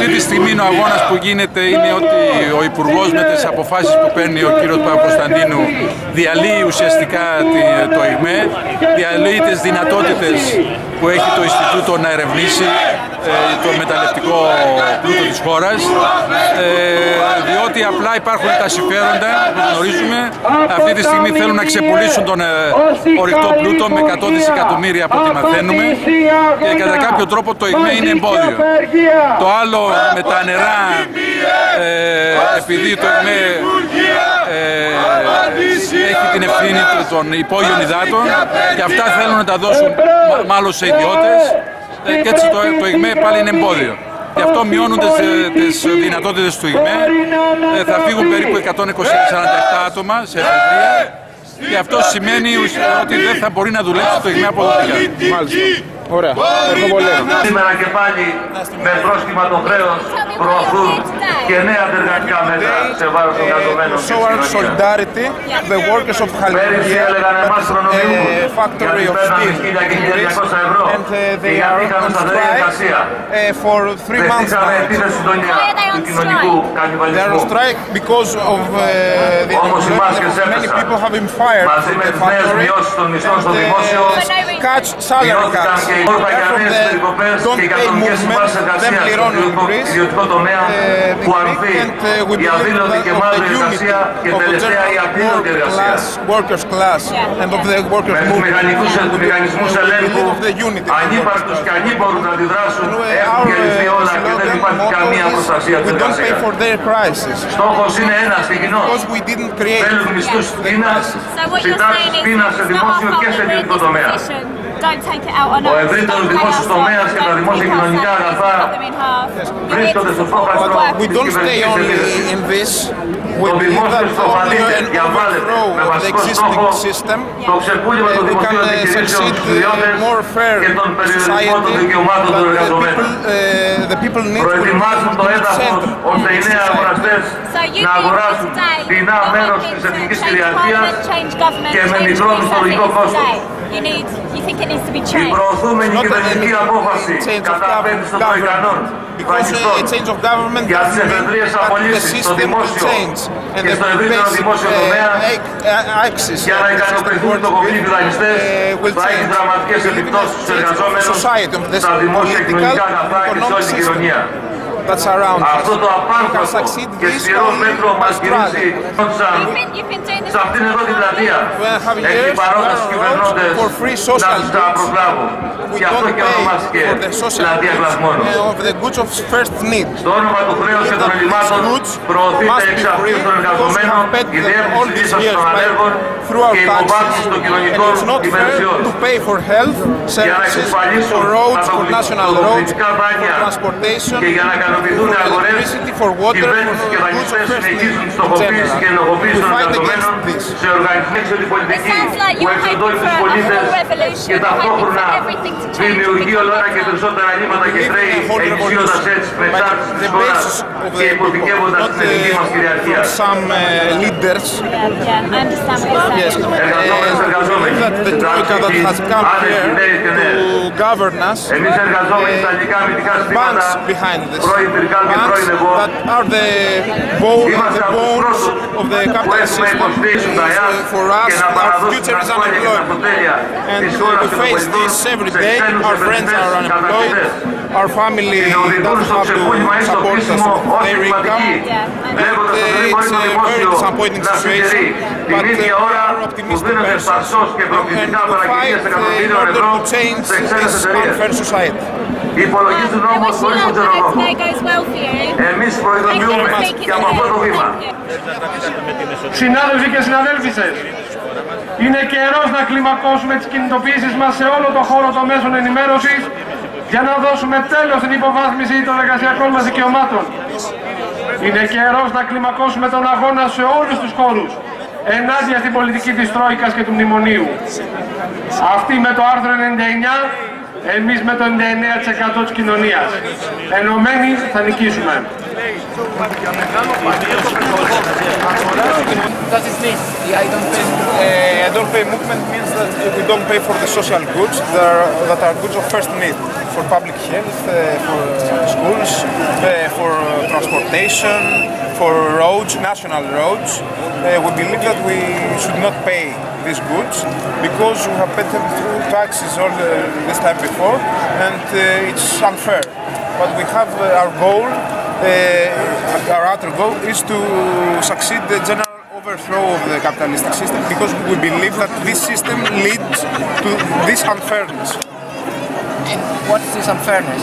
Αυτή τη στιγμή ο αγώνας που γίνεται είναι ότι ο Υπουργός με τις αποφάσεις που παίρνει ο κύριος Παπακοσταντίνου διαλύει ουσιαστικά το ΙΓΜΕ, διαλύει τις δυνατότητες που έχει το Ινστιτούτο να ερευνήσει ε, το μεταλλευτικό πλούτο της χώρας. Ε, διότι απλά υπάρχουν τα συμφέροντα που γνωρίζουμε. Αυτή τη στιγμή θέλουν να ξεπουλήσουν τον ε, ορυκτό πλούτο με 100 δισεκατομμύρια από ό,τι μαθαίνουμε. Και κατά κάποιο τρόπο το ΙΓΜΕ είναι εμπόδιο. Το άλλο με τα νερά επειδή το ΙΓΜΕ έχει την ευθύνη των υπόγειων υδάτων και αυτά θέλουν να τα δώσουν μάλλον σε ιδιώτες ε, και έτσι το, το ΙΓΜΕ πάλι είναι εμπόδιο. Γι' αυτό μειώνουν τις, τις δυνατότητες του ΙΓΜΕ. Ε, θα φύγουν περίπου 147 άτομα σε εφεδρεία και αυτό σημαίνει ότι δεν θα μπορεί να δουλέψει το ΙΓΜΕ αποδοτικά. Μάλιστα. Ωραία. Σήμερα και πάλι με πρόσχημα το χρέος προωθούν και νέα εργατικά μέσα σε βάρος των εργαζομένων. Show our οι the workers of Halifax. Πέρυσι ε, factory of προνομιούχου γιατί παίρναμε 1.200 ευρώ uh, και γιατί είχαμε σταθερή εργασία. Ε, και εμεί. They are on strike because of uh, the many people have been fired from the factory and uh, cuts, salary cuts. From the don't pay movement, δεν πληρώνουν οι Greece, που αρθεί η αδύνατη και μαύρη εργασία και τελευταία η απειλωτή εργασίας. Workers class and of the workers με τους μηχανικούς μηχανισμούς ελέγχου ανύπαρκτους και ανύπορους να αντιδράσουν έχουν διαλυθεί όλα και δεν υπάρχει καμία προστασία της εργασίας. Στόχος είναι ένας και κοινός. Θέλουν μισθούς πείνας, συντάξεις πείνας σε δημόσιο και σε ιδιωτικό τομέα. Ο ευρύτερος δημόσιος τομέας και τα δημόσια κοινωνικά αγαθά βρίσκονται στο στόχαστρο της κυβερνητική we believe that only and overthrow the existing system uh, we can uh, succeed a eh, more fair society but the people, uh, the people need to be center. So you think change government, change change government, change government, change να αγοράσουν φθηνά μέρος της εθνικής κυριαρχίας και με μικρό μισθολογικό κόστος. Η προωθούμενη κυβερνητική απόφαση κατά απέντηση των Τροϊκανών για τις εφεδρείες απολύσεις στο δημόσιο και στο ευρύτερο δημόσιο τομέα για να ικανοποιηθούν το κοκλήπι δανειστές θα έχει δραματικές επιπτώσεις στους εργαζόμενους, στα δημόσια κοινωνικά αγαθά και σε όλη την κοινωνία. Αυτό το απάνθρωπο και σφυρό μέτρο μας κινήσει σε αυτήν εδώ την πλατεία. Έχει παρόντα στους κυβερνώντες να τους τα προλάβουν. Γι' αυτό και ονομάστηκε πλατεία κλασμόνων. Στο όνομα του χρέους και των ελλημάτων προωθείται εξ αυτής των εργαζομένων η διεύθυνση λύσας των ανέργων και υποβάθμιση των κοινωνικών υπηρεσιών. Για να εξασφαλίσουν τα πολιτικά δάνεια και για να ικανοποιηθούν οι αγορές, κυβέρνησης και δανειστές συνεχίζουν τη στοχοποίηση και ενοχοποίηση των εργαζομένων σε οργανισμοί πολιτική που εξοντώνει τους πολίτες και ταυτόχρονα δημιουργεί όλο ένα και περισσότερα νήματα και τρέει εξουσιώντας έτσι με εξάρτηση της χώρας και υποθηκεύοντας την ελληνική μας κυριαρχία. Εργαζόμενες εργαζόμενοι, τετράρχοι, άνεργοι, νέοι και νέες. Εμείς εργαζόμενοι στα ελληνικά αμυντικά Governors, banks behind this. Banks that are the bone, the bones of the capitalist system. Uh, for us, our future is unemployment. And we face this every day. Our friends are unemployed. Our family doesn't have to support us with their income. And uh, it's a very disappointing situation. But uh, we are optimistic persons, and we fight uh, in order to change this unfair society. Υπολογίζουν όμως χωρίς τον ξενοδόχο. Εμείς προειδοποιούμε και από αυτό το βήμα. Συνάδελφοι και συναδέλφισες, είναι καιρός να κλιμακώσουμε τις κινητοποιήσεις μας σε όλο το χώρο των μέσων ενημέρωσης για να δώσουμε τέλος στην υποβάθμιση των εργασιακών μας δικαιωμάτων. Είναι καιρός να κλιμακώσουμε τον αγώνα σε όλους τους χώρους ενάντια στην πολιτική της Τρόικας και του Μνημονίου. Αυτοί με το άρθρο 99, εμείς με το 99% της κοινωνίας. Ενωμένοι θα νικήσουμε. It mean I don't pay? Uh, I don't pay movement means that we don't pay for the social goods that are, that are goods of first need for public health, uh, for uh, schools, uh, for uh, transportation, for roads, national roads. Uh, we believe that we should not pay these goods because we have paid them through taxes all this time before and it's unfair. But we have our goal, our outer goal is to succeed the general overthrow of the capitalistic system because we believe that this system leads to this unfairness. And what is this unfairness?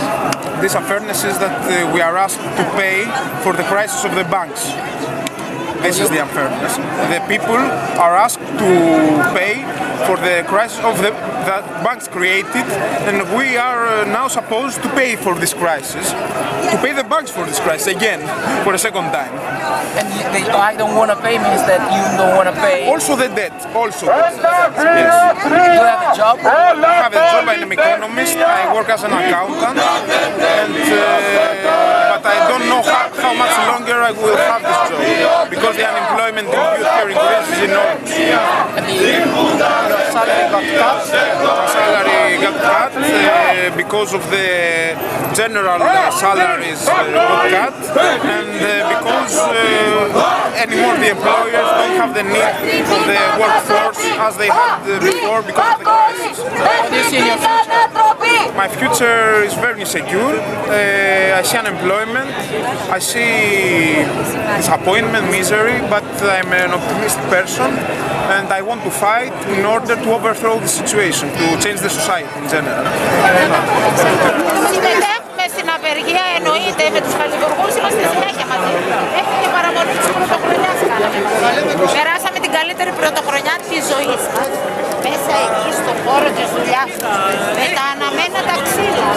This unfairness is that uh, we are asked to pay for the crisis of the banks. This is the unfairness. The people are asked to pay for the crisis of the that banks created, and we are uh, now supposed to pay for this crisis, to pay the banks for this crisis again, for a second time. And you, they, I don't want to pay means that you don't want to pay. Also the debt, also. Yes. Do you have a job? I have a job, I'm an economist, I work as an accountant, and uh, but I don't know how, how much longer I will have this job, because the unemployment in youth here in Greece is enormous. The, salary got cut? Uh, because of the general uh, salaries uh, got cut, and because anymore the employers don't have the need of the workforce as they had uh, before because of the crisis. What do you see in your future? My future is very insecure. Uh, I see unemployment. I see disappointment, misery, but I'm an optimistic person and I want to fight in order to overthrow the situation, to change the society in general. Συμμετέχουμε στην απεργία, εννοείται με τους καλλιεργούς, είμαστε συνέχεια μαζί. Έχει και παραμονή της πρωτοχρονιάς κάναμε. Περάσαμε την καλύτερη πρωτοχρονιά της ζωής μας. Μέσα εκεί στο χώρο της δουλειάς μας. Με τα αναμένοντα ξύλα.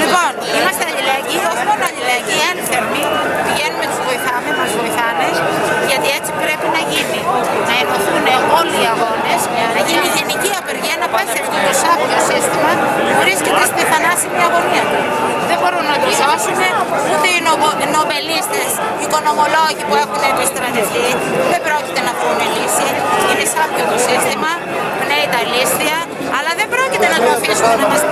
Λοιπόν, είμαστε αλληλέγγυοι, όχι μόνο αλληλέγγυοι, ένθερμοι. Πηγαίνουμε, τους βοηθάμε, μας βοηθάνε, γιατί έτσι πρέπει να γίνει. Να ενωθούν όλοι οι αγώνες, να γίνει γενική απεργία, να πέσει αυτό το σάπιο σύστημα που βρίσκεται στη θανάσιμη αγωνία του. Δεν μπορούν να το σώσουν ούτε οι νομο- νομπελίστες, οι οικονομολόγοι που έχουν επιστρατευτεί. Δεν πρόκειται να βρουν λύση. Είναι σάπιο το σύστημα, πνέει τα λίστια, αλλά δεν πρόκειται να το αφήσουμε να μας